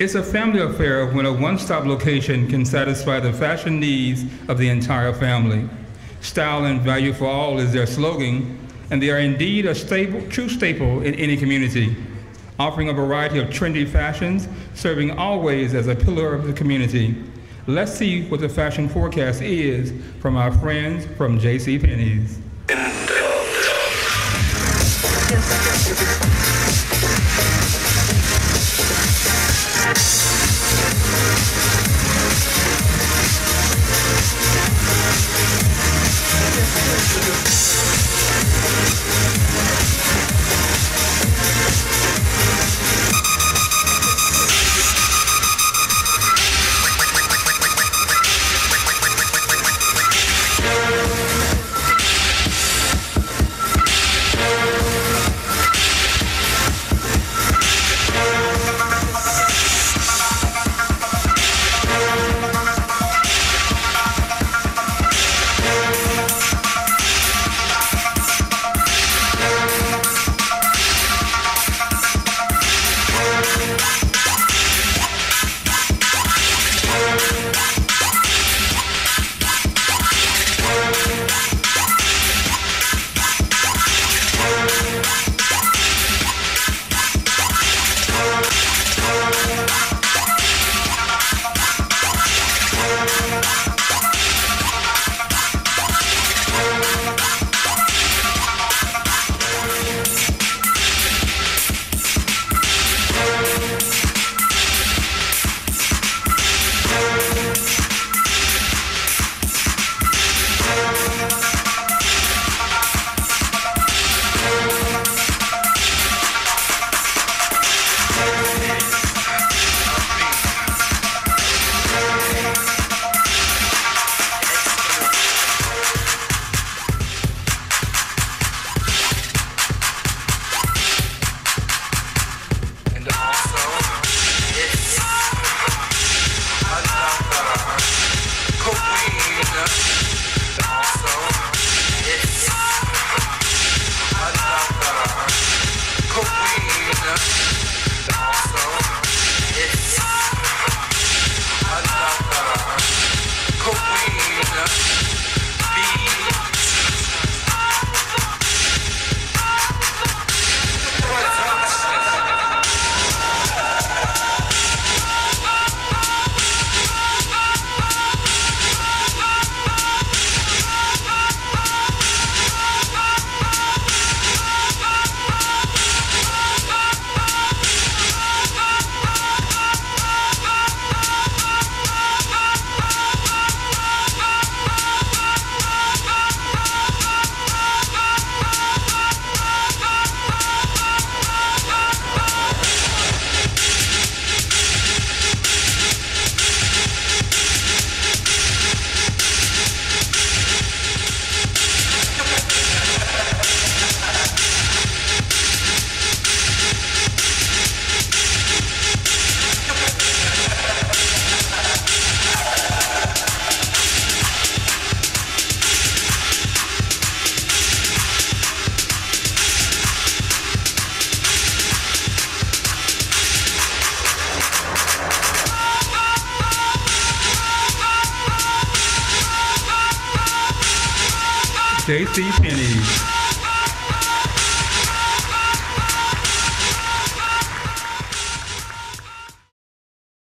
It's a family affair when a one-stop location can satisfy the fashion needs of the entire family. Style and value for all is their slogan, and they are indeed a stable, true staple in any community, offering a variety of trendy fashions, serving always as a pillar of the community. Let's see what the fashion forecast is from our friends from J.C. J.C. Penney's.